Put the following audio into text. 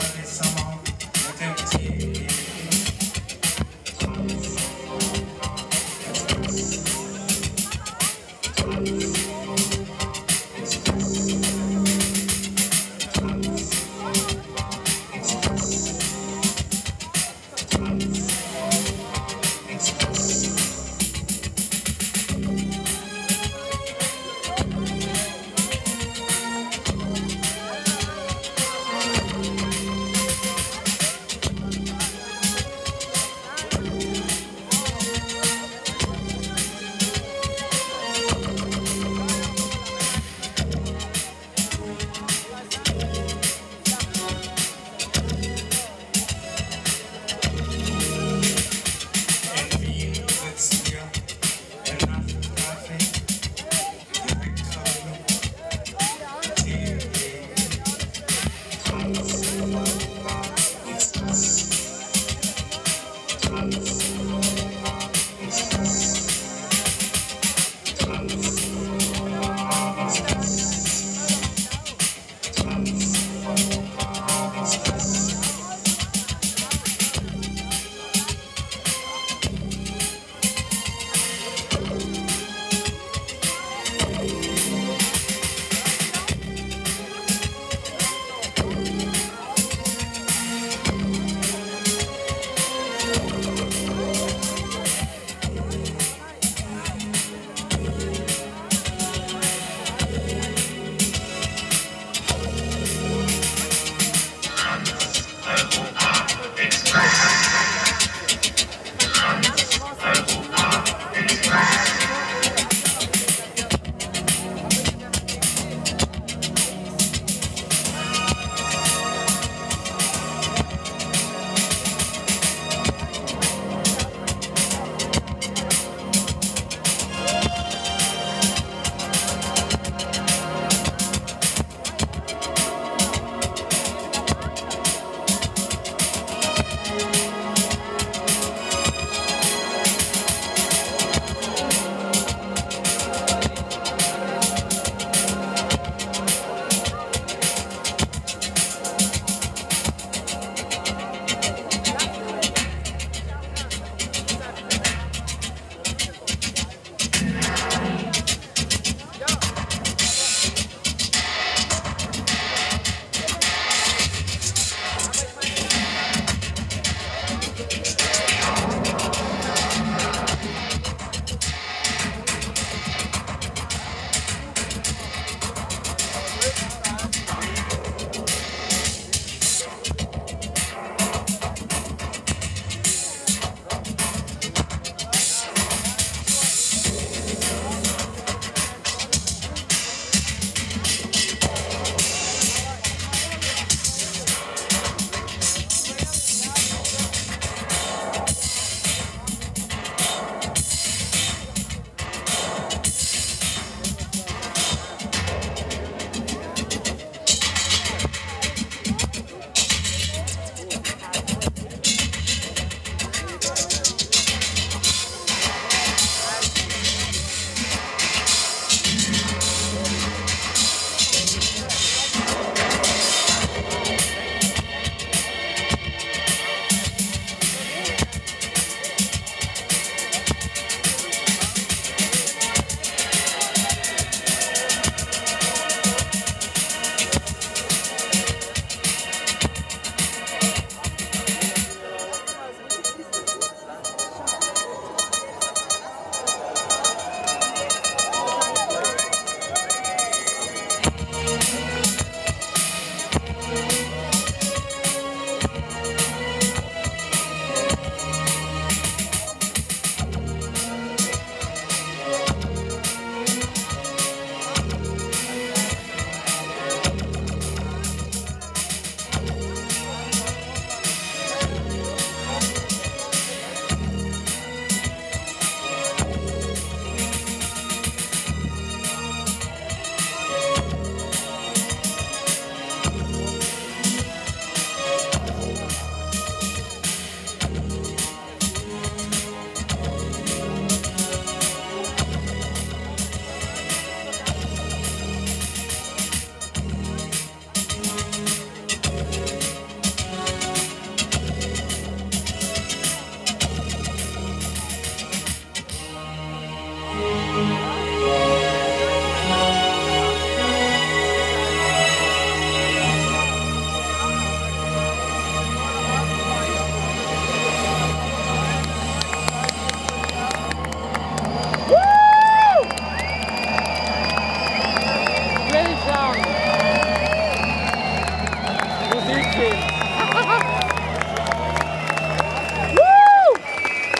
Sunday. Bye.